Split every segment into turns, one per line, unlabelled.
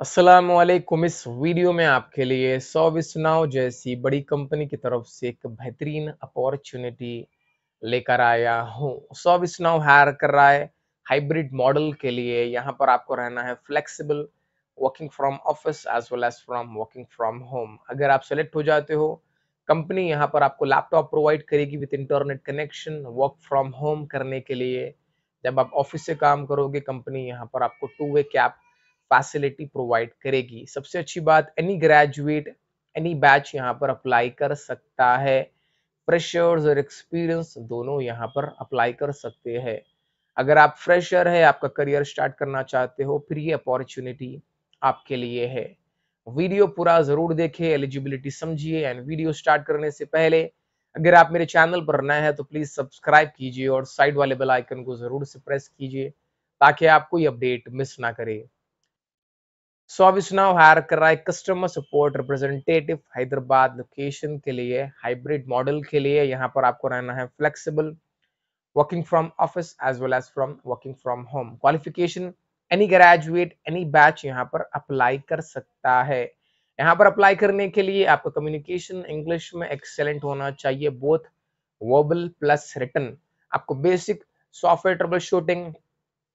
असलकुम इस वीडियो में आपके लिए सर्विस नाउ जैसी बड़ी कंपनी की तरफ़ से एक बेहतरीन अपॉर्चुनिटी लेकर आया हूँ। सर्विस नाउ हायर कर रहा है हाइब्रिड मॉडल के लिए। यहाँ पर आपको रहना है flexible, working from office as well as from working from home. अगर आप सेलेक्ट हो जाते हो, कंपनी यहाँ पर आपको लैपटॉप प्रोवाइड करेगी with internet connection, work from home करने के लिए। जब आप ऑफ़िस से काम करोगे, कंपनी यहाँ पर आपको two way cab facility provide करेगी। सबसे अच्छी बात एनी ग्रेजुएट एनी बैच यहाँ पर अप्लाई कर सकता है। फ्रेशर्स और एक्सपीरियंस दोनों यहाँ पर अप्लाई कर सकते हैं। अगर आप फ्रेशर है, आपका करियर स्टार्ट करना चाहते हो, फिर ये अपॉर्चुनिटी आपके लिए है। वीडियो पूरा ज़रूर देखें एलिजिबिलिटी समझिए एंड वीडियो स्टार्ट करने से पहले अगर आप मेरे चैनल पर नए हैं तो प्लीज़ सब्सक्राइब कीजिए और साइड वाले बेल आइकन को ज़रूर से प्रेस कीजिए ताकि आप कोई अपडेट मिस ना करें। सर्विस नाउ हायर कर रहा है customer support representative Hyderabad location के लिए हाइब्रिड मॉडल के लिए। यहाँ पर आपको रहना है flexible working from office as well as from working from home qualification any graduate any batch यहाँ पर अप्लाई कर सकता है। यहाँ पर अप्लाई करने के लिए आपका कम्युनिकेशन इंग्लिश में एक्सेलेंट होना चाहिए बोथ वर्बल प्लस रिटर्न आपको basic software troubleshooting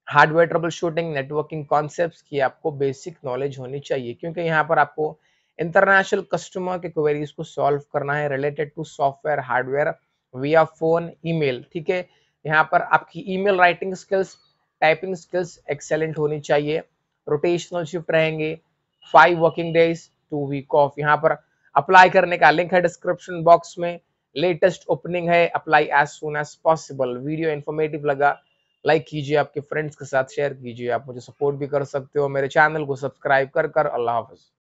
hardware troubleshooting networking concept की आपको बेसिक नॉलेज होनी चाहिए, क्योंकि यहाँ पर आपको इंटरनेशनल कस्टमर के क्वेरीज को सॉल्व करना है related to software hardware via phone email ठीक है? यहाँ पर आपकी email writing skills typing skills excellent होनी चाहिए रोटेशनल शिफ्ट रहेंगे five working days two week off यहाँ पर अप्लाई करने का लिंक है डिस्क्रिप्शन बॉक्स में लेटेस्ट ओपनिंग है apply as soon as possible video informative लगा लाइक कीजिए, आपके फ्रेंड्स के साथ शेयर कीजिए। आप मुझे सपोर्ट भी कर सकते हो, मेरे चैनल को सब्सक्राइब कर कर। अल्लाह हाफिज।